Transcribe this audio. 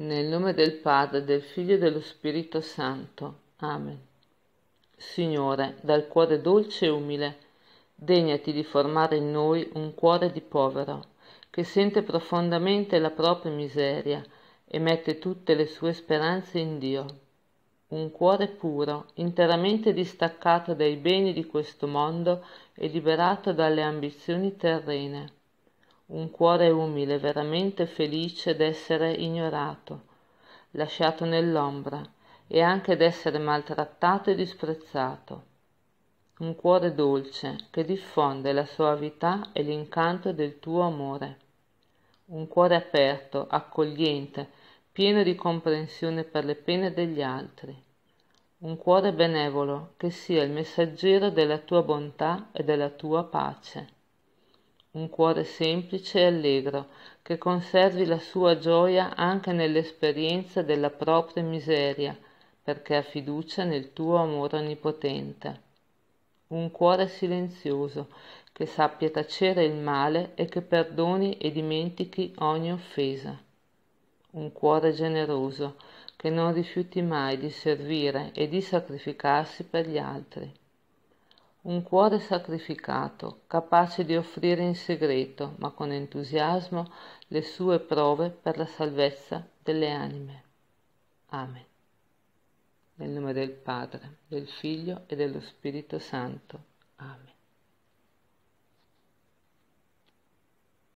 Nel nome del Padre, del Figlio e dello Spirito Santo. Amen. Signore, dal cuore dolce e umile, degnati di formare in noi un cuore di povero, che sente profondamente la propria miseria e mette tutte le sue speranze in Dio. Un cuore puro, interamente distaccato dai beni di questo mondo e liberato dalle ambizioni terrene un cuore umile, veramente felice d'essere ignorato, lasciato nell'ombra e anche d'essere maltrattato e disprezzato. Un cuore dolce che diffonde la soavità e l'incanto del tuo amore. Un cuore aperto, accogliente, pieno di comprensione per le pene degli altri. Un cuore benevolo che sia il messaggero della tua bontà e della tua pace un cuore semplice e allegro, che conservi la sua gioia anche nell'esperienza della propria miseria, perché ha fiducia nel tuo amore onnipotente. Un cuore silenzioso, che sappia tacere il male e che perdoni e dimentichi ogni offesa. Un cuore generoso, che non rifiuti mai di servire e di sacrificarsi per gli altri un cuore sacrificato, capace di offrire in segreto, ma con entusiasmo, le sue prove per la salvezza delle anime. Amen. Nel nome del Padre, del Figlio e dello Spirito Santo. Amen.